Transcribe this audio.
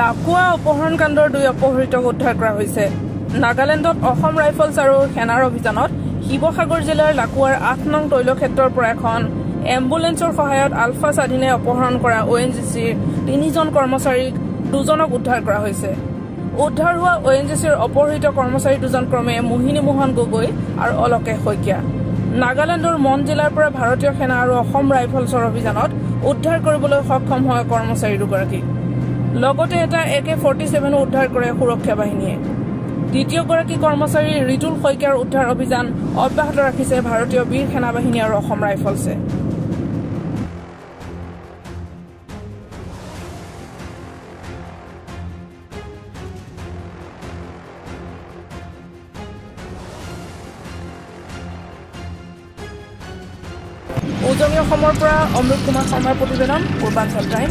লাকুৱা অপহৰণ কাণ্ডৰ দুই অপহৃতক উদ্ধাৰ কৰা হৈছে। নাগালেণ্ডত অসম ৰাইফলছ আৰু সেনাৰ অভিযানত শিৱসাগৰ জিলাৰ লাকুৱাৰ আঠ নং তৈলক্ষেত্ৰৰ পৰা এখন এম্বুলেন্সৰ সহায়ত আলফা স্বাধীনে অপহৰণ কৰা অ' এন জি চিৰ তিনিজন কৰ্মচাৰীক দুজনক উদ্ধাৰ কৰা হৈছে। উদ্ধাৰ হোৱা অ' এন জি চিৰ অপহৃত কৰ্মচাৰী দুজন ক্ৰমে মোহিনী মোহন গগৈ আৰু অলকেশ শইকীয়া। নাগালেণ্ডৰ মন জিলাৰ পৰা ভাৰতীয় সেনা আৰু অসম ৰাইফলছৰ অভিযানত উদ্ধাৰ কৰিবলৈ সক্ষম হয় কৰ্মচাৰী দুগৰাকীক লগতে এটা এ কে ফৰ্টি ছেভেনো উদ্ধাৰ কৰে সুৰক্ষা বাহিনীয়ে। দ্বিতীয়গৰাকী কৰ্মচাৰী ৰিতুল শইকীয়াৰ উদ্ধাৰ অভিযান অব্যাহত ৰাখিছে ভাৰতীয় বীৰ সেনা বাহিনী আৰু অসম ৰাইফলছে। উজনি অসমৰ পৰা অমৃত কুমাৰ শৰ্মাৰ প্ৰতিবেদন পূৰ্বাঞ্চল টাইম